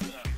like that.